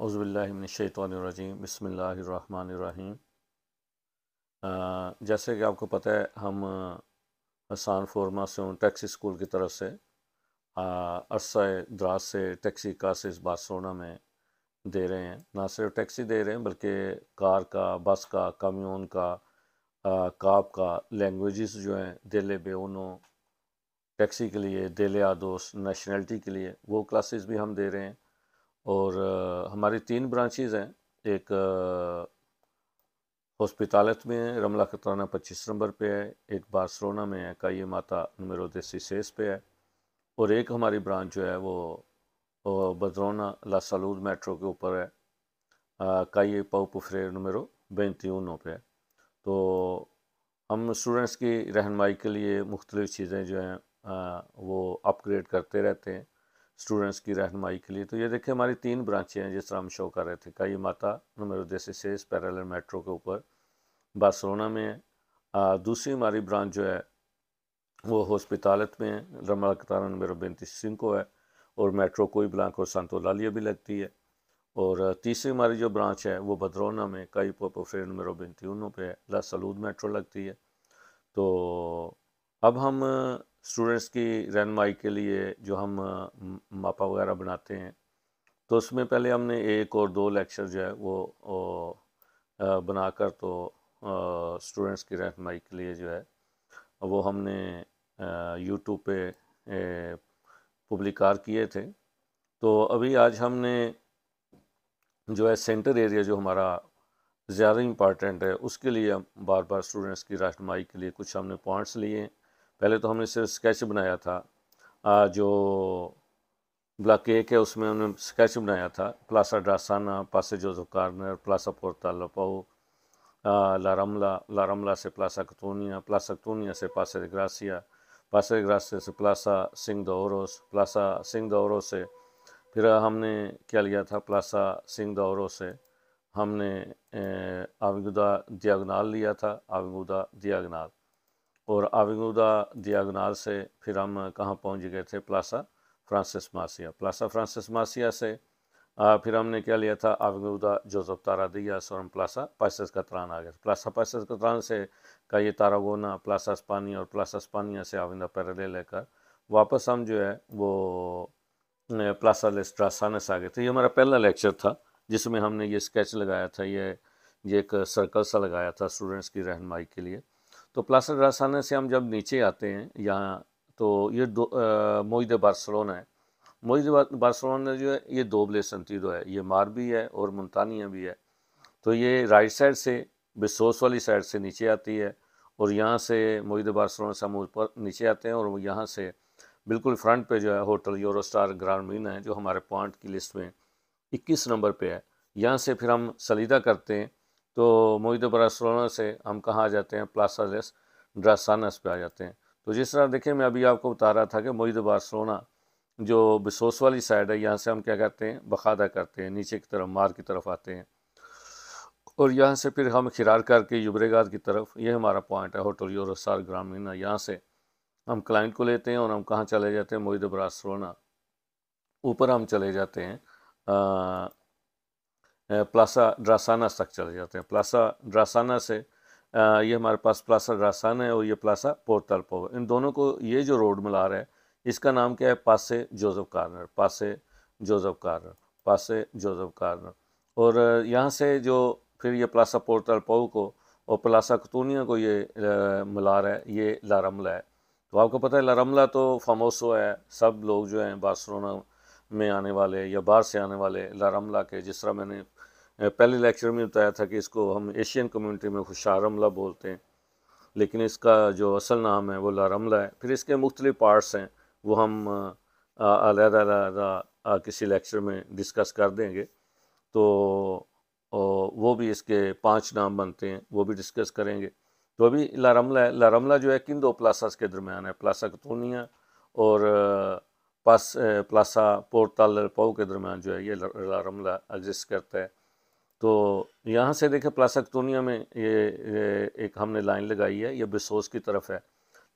उज़बिल्लिनशैतरजीम बसमीम जैसे कि आपको पता है, हम हसान फॉर्मासून टैक्सी स्कूल की तरफ़ से अरसा दराज से टैक्सी क्लासेस बारसोना में दे रहे हैं। ना सिर्फ़ टैक्सी दे रहे हैं, बल्कि कार का बस का कम्यून का काब का लैंग्वेजेस जो हैं, दिल बेनो टैक्सी के लिए, दिल आदोस नेशनलिटी के लिए, वो क्लासेस भी हम दे रहे हैं। और हमारी तीन ब्रांचेज़ हैं। एक हॉस्पिटालत में है रमला खतराना पच्चीस नंबर पे है, एक बार्सलोना में है काई माता नंबर देसी सेस पे है, और एक हमारी ब्रांच जो है वो बदरौना ला सलूद मेट्रो के ऊपर है काई पाउ पुफरे नंबर बेंती उनो पे है। तो हम स्टूडेंट्स की रहनमाई के लिए मुख्तलिफ़ चीज़ें जो हैं वो अपग्रेड करते रहते हैं। स्टूडेंट्स की रहनमाई के लिए। तो ये देखिए हमारी तीन ब्रांचें हैं जिस तरह हम शो कर रहे थे। कई माता नंबर देसी सेस पैरल मेट्रो के ऊपर बार्सलोना में है। दूसरी हमारी ब्रांच जो है, वो हॉस्पिटालत में है। रमला कतारा नंबर पैंतीस सिंको है और मेट्रो कोई ब्लांक और संतो लालिया भी लगती है। और तीसरी हमारी जो ब्रांच है, वो भद्रौना में, कई पोपोफ्रेड नंबर बेंतीनों पे है। ला सलूद मेट्रो लगती है। तो अब हम स्टूडेंट्स की रहनमाई के लिए जो हम मापा वगैरह बनाते हैं तो उसमें पहले हमने एक और दो लेक्चर जो है वो बनाकर तो स्टूडेंट्स की रहनमाई के लिए जो है, वो हमने यूट्यूब पे पब्लिकार किए थे। तो अभी आज हमने जो है सेंटर एरिया जो हमारा ज़्यादा इंपॉर्टेंट है, उसके लिए बार बार स्टूडेंट्स की रहनमाई के लिए कुछ हमने पॉइंट्स लिए पहले तो हमने सिर्फ़ स्केच बनाया था। जो ब्लॉक एक है उसमें हमने स्केच बनाया था। प्लासा ड्रासाना पासे जोजो कार्नर प्लासा पोर्ता लपाओ लारमला लारमला से प्लासा कतूनिया प्लासा कतूनिया से पासे ग्रासिया पासे ग्रासिया से प्लासा सिंह दौरोस प्लासा सिंह दौरो से फिर हमने क्या लिया था? प्लासा सिंह दौरो से हमने आविगुदा दियागनाल लिया था। आविगुदा दियागनाल और आविगुदा दियागनाल से फिर हम कहाँ पहुँच गए थे? प्लासा फ्रांसिस मासिया प्लासा फ्रांसिस मासिया से आ, फिर हमने क्या लिया था? आविगुदा जोजफ तारा दिया और हम प्लासा पैसस कतरान आ गए। प्लासा पैसस कतरान से का ये तारागोना प्लासा स्पानिया और प्लासा स्पानिया से आविंदा पैरले लेकर वापस हम जो है वो प्लासा लेस्ट्रासानस आ गए थे। ये हमारा पहला लेक्चर था जिसमें हमने ये स्केच लगाया था ये ये एक सर्कल सा लगाया था स्टूडेंट्स की रहनमाई के लिए। तो प्लास्टर रासाना से हम जब नीचे आते हैं यहाँ तो ये दो मोइद बार्सलोना है। मोइद बार्सलोना जो है, ये दो ब्ले संतीदो है। ये मार भी है और मुल्तानिया भी है। तो ये राइट साइड से बिसोस वाली साइड से नीचे आती है और यहाँ से मोइद बार्सलोना से हम ऊपर नीचे आते हैं और यहाँ से बिल्कुल फ्रंट पे जो है, होटल यूरोस्टार ग्रामीण है, जो हमारे पॉइंट की लिस्ट में 21 नंबर पे है। यहाँ से फिर हम सलीदा करते हैं। तो मोहित बार्सलोना से हम कहाँ आ जाते हैं? प्लासा लेस ड्रासानस पे आ जाते हैं। तो जिस तरह देखिए, मैं अभी आपको बता रहा था कि मोहित बार्सलोना जो बिसोस वाली साइड है, यहाँ से हम क्या करते हैं? बखादा करते हैं, नीचे की तरफ़, मार की तरफ़ आते हैं। और यहाँ से फिर हम खिरार करके युबरेगाद की तरफ़, ये हमारा पॉइंट है, होटल यूरोसार ग्रामीण यहाँ से हम क्लाइंट को लेते हैं और हम कहाँ चले जाते हैं? मोहित बार्सलोना। ऊपर हम चले जाते हैं प्लासा ड्रासाना तक चले जाते हैं। प्लासा ड्रासाना से ये हमारे पास प्लासा ड्रासाना है और ये प्लासा पोर्टल पो इन दोनों को ये जो रोड मिला रहा है, इसका नाम क्या है? पासे जोजफ कार्नर पासे जोजफ कार्नर पासे जोजफ कार्नर और यहाँ से जो फिर ये प्लासा पोर्टल पो को और प्लासा कतूनिया को ये मिला रहा है, ये लारमला है। तो आपको पता है लारमला तो फामोसो है, सब लोग जो हैं बार्सलोना में आने वाले या बाहर से आने वाले लारमला के, जिस तरह मैंने पहले लेक्चर में बताया था कि इसको हम एशियन कम्युनिटी में खुशारमला बोलते हैं, लेकिन इसका जो असल नाम है वो लारमला है। फिर इसके मुख्तलिफ़ पार्ट्स हैं, वो हम अलहदा किसी लेक्चर में डिस्कस कर देंगे। तो वो भी इसके पाँच नाम बनते हैं, वो भी डिस्कस करेंगे। तो अभी लारमला है लारमला जो है किन दो प्लासास के दरमियान है, प्लासा कतूनिया और पास प्लासा पोर्टाल पाओ के दरमियान जो है ये लारमला एग्जिस्ट करता है। तो यहाँ से देखें प्लासकतूनिया में ये, ये एक हमने लाइन लगाई है ये बिसोस की तरफ़ है।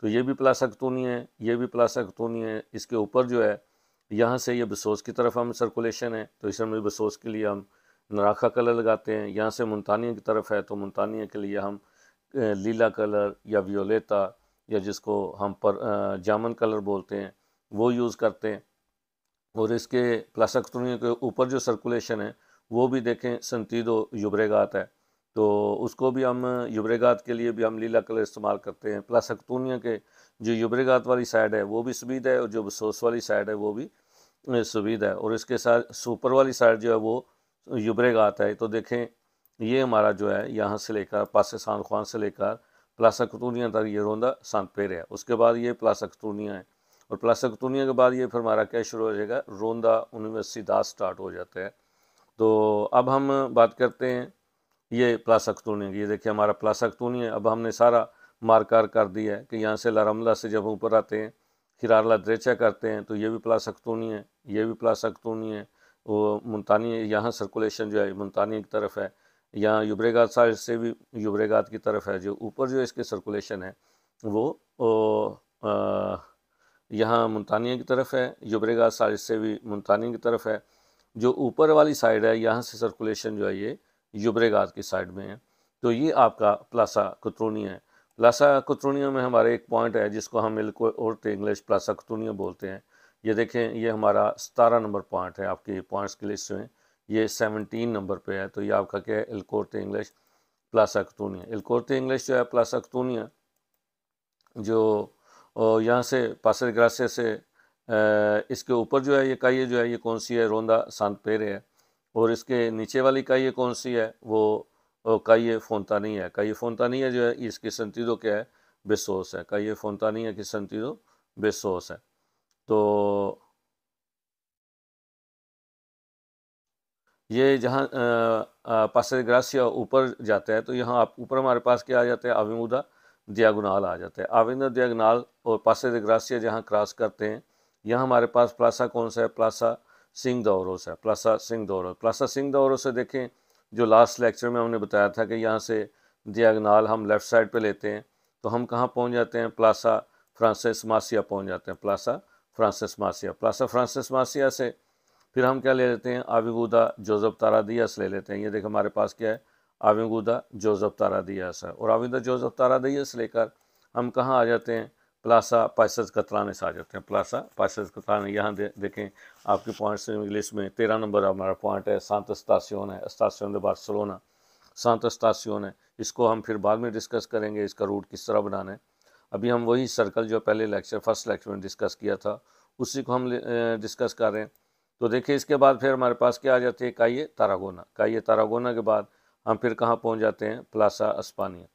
तो ये भी प्लासकतूनी है ये भी प्लासकतूनी है इसके ऊपर जो है यहाँ से ये बिसोस की तरफ़ हम सर्कुलेशन है तो इस में बसोस के लिए हम नराखा कलर लगाते हैं। यहाँ से मुल्तानिया की तरफ़ है तो मुल्तानिया के लिए हम लीला कलर या वियोलेता या जिसको हम पर जामन कलर बोलते हैं। वो यूज़ करते हैं। और इसके प्लास्टिक के ऊपर जो सर्कुलेशन है, वो भी देखें संतीदो युबरेगात है। तो उसको भी हम युबरेगात के लिए भी हम लीला कलर इस्तेमाल करते हैं। प्लस अक्तूनिया के जो युबरेगात वाली साइड है, वो भी सुविधा है, और जो सोस वाली साइड है, वो भी सुविधा है। और इसके साथ सुपर वाली साइड जो है, वो युबरेगात है। तो देखें, ये हमारा जो है, यहाँ से लेकर पाकिस्तान खान से लेकर प्लस अक्तूनिया तक ये रोंदा सांत पेर है। उसके बाद ये प्लस अक्तूनिया है। और प्लस अक्तूनिया के बाद ये फिर हमारा क्या शुरू हो जाएगा? रोंदा यूनिवर्सिटी दास स्टार्ट हो जाते हैं। तो अब हम बात करते हैं ये प्लस अख्तूनी ये देखिए हमारा प्लस अख्तूनी है। अब हमने सारा मारकार कर दिया है कि यहाँ से लारमला से जब ऊपर आते हैं, खिरारला द्रेचा करते हैं तो ये भी प्लस अख्तूनी है, ये भी प्लस अख्तूनी है। वो मुल्तानी, यहाँ सर्कुलेशन जो है, मुल्तानी की तरफ़ है। यहाँ युबरेगात साइड से भी युबरेगात की तरफ़ है। जो ऊपर जो इसके सर्कुलेशन है, वो यहाँ मुल्तानिया की तरफ़ है युबरेगात साइड से भी मुल्तानी की तरफ़ है। जो ऊपर वाली साइड है, यहाँ से सर्कुलेशन जो है, ये युबरेगाज की साइड में है। तो ये आपका प्लासा कुतरूनिया है। प्लासा कुतरूनिया में हमारे एक पॉइंट है, जिसको हम और इंग्लिश प्लासा कुतरूनिया बोलते हैं। ये देखें, ये हमारा सतारह नंबर पॉइंट है, आपकी पॉइंट्स की लिस्ट में। ये सेवनटीन नंबर पे है तो ये आपका क्या है? इलकोर्ट इंग्लिश प्लासा कतूनिया इलकोर्ट इंग्लिश जो है, प्लासा कतूनिया जो यहाँ से पासर ग्रासे से इसके ऊपर जो है ये काइए जो है ये कौन सी है? रोंदा सांत पेरे है। और इसके नीचे वाली काइए कौन सी है? वो काइए नहीं है। काइए नहीं है जो है इसकी संतीदो क्या है? बेसोस है। काइए नहीं है कि संतीदो बेसोस है। तो ये जहाँ पासर ग्रासिया ऊपर जाता है तो यहाँ आप, ऊपर हमारे पास क्या आ जाते हैं? आविमुदा दियागुनाल आ जाते हैं। आविंदा दियागुनाल और पासे ग्रासिया जहाँ क्रॉस करते हैं, यहाँ हमारे पास प्लासा कौन सा है? प्लासा सिंह दौरोस है। प्लासा सिंह दौरोस प्लासा सिंह दौरों से देखें, जो लास्ट लेक्चर में हमने बताया था कि यहाँ से दियागनाल हम लेफ़्ट साइड पे लेते हैं तो हम कहाँ पहुँच जाते हैं? प्लासा फ्रांसिस मासिया पहुँच जाते हैं। प्लासा फ्रांसिस मासिया प्लासा फ्रांसिस मासिया से फिर हम क्या ले लेते हैं? आविगुदा जोजफ तारादियास ले लेते हैं। ये देख हमारे पास क्या है? आविगुदा जोजफ तारादियास है। और आविदा जोजफ से लेकर हम कहाँ आ जाते हैं? प्लासा पाइसस कतराने से आ जाते हैं। प्लासा पाइसस कतराने यहाँ दे, देखें आपके पॉइंट्स इंग्लिश में। तेरह नंबर हमारा पॉइंट है सांत स्तासियोन है स्तासियोन दे बार्सलोना। सांत स्तासियोन है इसको हम फिर बाद में डिस्कस करेंगे इसका रूट किस तरह बनाना है। अभी हम वही सर्कल जो पहले लेक्चर फ़र्स्ट लेक्चर में डिस्कस किया था उसी को हम डिस्कस कर रहे हैं। तो देखिए इसके बाद फिर हमारे पास क्या आ जाती है? काइए तारागोना। काइए तारागोना के बाद हम फिर कहाँ पहुँच जाते हैं? प्लासा अस्पानिया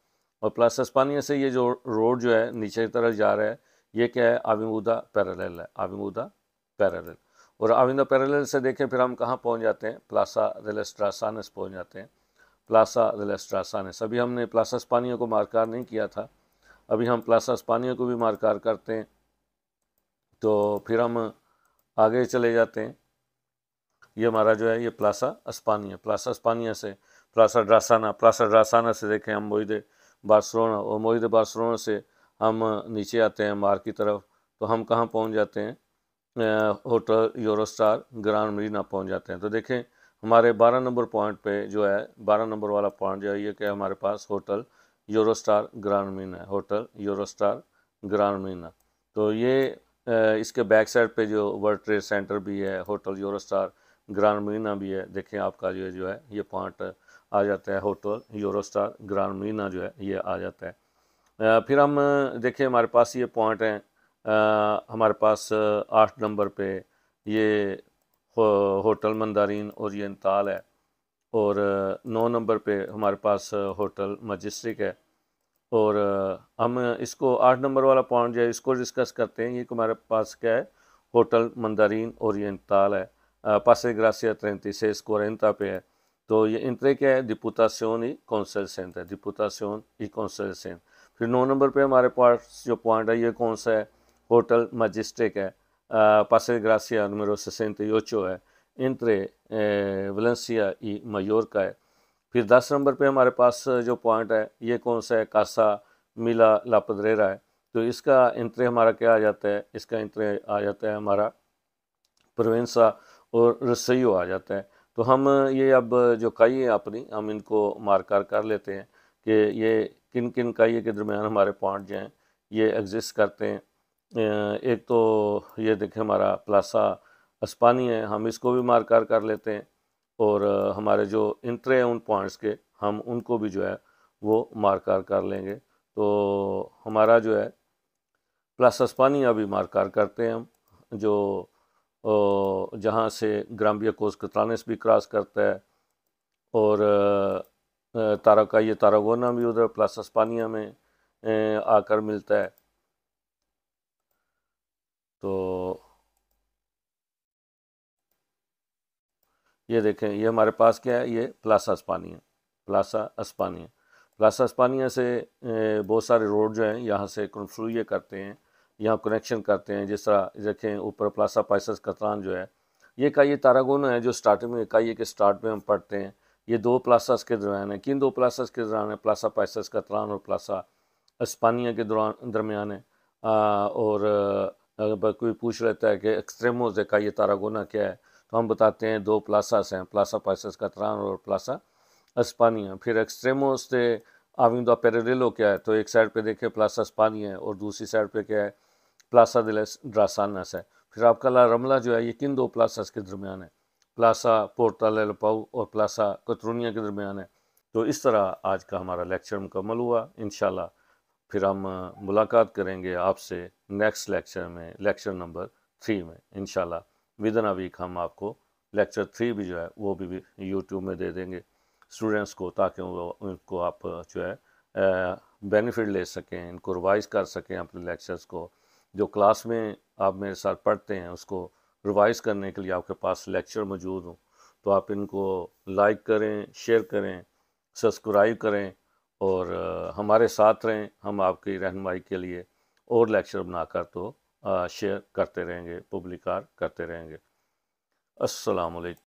और प्लस अस्पानिया से ये जो रोड जो है, नीचे की तरफ़ जा रहा है, ये क्या है? आविमुदा पैरेलल है। आविमुदा पैरेलल। और आविंदा पैरेलल से देखें, फिर हम कहाँ पहुँच जाते हैं? प्लासा रेलेस्ट्रासानस पहुँच जाते हैं। प्लासा रेलेस्ट्रासानस अभी हमने प्लासा, स्पानिया को मारकार नहीं किया था। अभी हम प्लासा, स्पानिया को भी मारकार करते हैं। तो फिर हम आगे चले जाते हैं। ये हमारा जो है, ये प्लासा अस्पानिया प्लासा अस्पानिया से प्लासा ड्रासाना प्लासा ड्रासाना से देखें हम वही बार्सलोना और मोहिद बार्सलोना से हम नीचे आते हैं मार की तरफ़ तो हम कहाँ पहुँच जाते हैं? होटल यूरोस्टार ग्रांड मरीना पहुँच जाते हैं। तो देखें हमारे 12 नंबर पॉइंट पे जो है 12 नंबर वाला पॉइंट जो है, ये क्या हमारे पास? होटल यूरोस्टार ग्रांड मीना है, होटल यूरोस्टार ग्रांड मीना। तो ये इसके बैक साइड पे जो वर्ल्ड ट्रेड सेंटर भी है, होटल यूरोस्टार ग्रांड मीना भी है, देखें आपका जो है जो है, ये पॉइंट आ जाता है होटल यूरोस्टार ग्रांड मीना जो है ये आ जाता है। फिर हम देखें हमारे पास ये पॉइंट हैं। हमारे पास आठ नंबर पे ये हो, होटल मंदारीन ओरिएंटाल है और नौ नंबर पे हमारे पास होटल मजिस्ट्रिक है। और हम इसको आठ नंबर वाला पॉइंट जो है इसको डिस्कस करते हैं। ये हमारे पास क्या है? होटल मंदारीन ओरिएंटाल है। पासे ग्रासिया ट्रेंतीस कोरेंता पे है। तो ये इंट्रे क्या है डिपुटासियोन ही कॉन्सेंट है डिपुटासियोन ही कॉन्सेंट फिर नौ नंबर पे हमारे पास जो पॉइंट है ये कौन सा है होटल मजिस्ट्रिक है पासे ग्रासिया नंबर योचो है इंट्रे वलेंसिया ई मयोर का है फिर दस नंबर पे हमारे पास जो पॉइंट है ये कौन सा है कासा मिला लापद्रेरा है तो इसका इंट्रे हमारा क्या आ जाता है इसका इंट्रे आ जाता है हमारा प्रवेंसा और रसैयो आ जाता है तो हम ये अब जो काई है अपनी, हम इनको मार्कर कर लेते हैं कि ये किन किन काइए के दरमियान हमारे पॉइंट जो हैं, ये एग्जिस्ट करते हैं। एक तो ये देखें हमारा प्लासा अस्पानी है, हम इसको भी मार्कर कर लेते हैं और हमारे जो इंट्रे हैं उन पॉइंट्स के, हम उनको भी जो है वो मार्कर कर लेंगे। तो हमारा जो है, प्लस अस्पानिया भी मार्कर करते हैं हम, जो जहाँ से ग्राम्बिया कोस कतानस भी क्रॉस करता है, और तारा का ये तारागोना भी उधर प्लस अस्पानिया में आकर मिलता है। तो ये देखें, ये हमारे पास क्या है? ये प्लासा अस्पानिया प्लासा अस्पानिया प्लासा अस्पानिया से बहुत सारे रोड जो हैं, यहाँ से कन्फ्लूए करते हैं। यहाँ कनेक्शन करते हैं जिस तरह देखें ऊपर प्लासा पाइसस कतरान जो है ये का ये तारागोना है जो स्टार्टिंग में ये के स्टार्ट में हम पढ़ते हैं। ये दो प्लासास के दरमियान है। किन दो प्लासास के दौरान है? प्लासा पाइसस कतरान और प्लासा अस्पानिया के दौरान दरमियान है। आ, और अगर कोई पूछ लेता है कि एक्सट्रेमोज का ये तारागोना क्या है? तो हम बताते हैं दो प्लासास हैं प्लासा पाइसस कतरान और प्लासा अस्पानिया फिर एक्सट्रेमोस से आविंदा पेरेलो क्या है? तो एक साइड पे देखें प्लासा अस्पानिया है और दूसरी साइड पे क्या है? प्लासा ड्रासानस है। फिर आपका ला रमला जो है, ये किन दो प्लासास के दरमियान है? प्लासा पोर्टा पाऊ और प्लासा कतरूनिया के दरमियान है। तो इस तरह आज का हमारा लेक्चर मुकम्मल हुआ। इन फिर हम मुलाकात करेंगे आपसे नेक्स्ट लेक्चर में, लेक्चर नंबर थ्री में। In with in a week हम आपको लेक्चर थ्री भी जो है, वो भी यूट्यूब में दे देंगे। स्टूडेंट्स को ताकि उनको आप, जो है बेनिफिट ले सकें, इनको रिवाइज कर सकें अपने लेक्चर्स को। जो क्लास में आप मेरे साथ पढ़ते हैं, उसको रिवाइज करने के लिए आपके पास लेक्चर मौजूद हो तो आप इनको लाइक करें शेयर करें सब्सक्राइब करें और हमारे साथ रहें। हम आपकी रहनमाई के लिए और लेक्चर बनाकर तो शेयर करते रहेंगे पब्लिकार करते रहेंगे। अस्सलाम वालेकुम